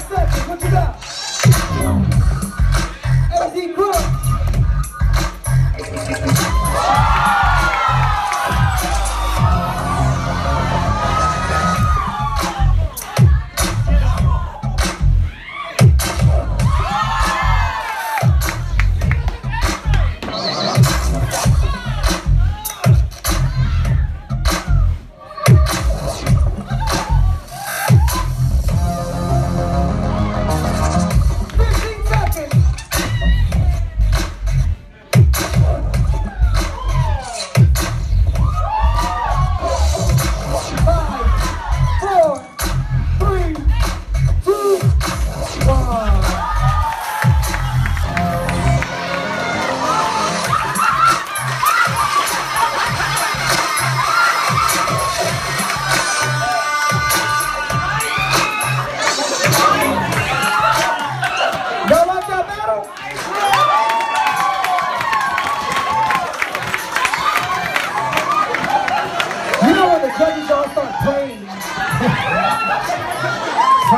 さこっちだ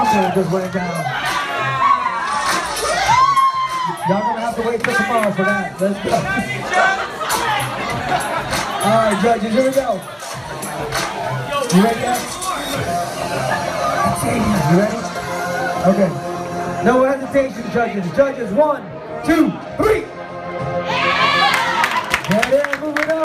concert just went down. Y'all gonna have to wait till tomorrow for that. Let's go. All right, judges, here we go. You ready yet? You ready? Okay. No hesitation, judges. Judges, one, two, three.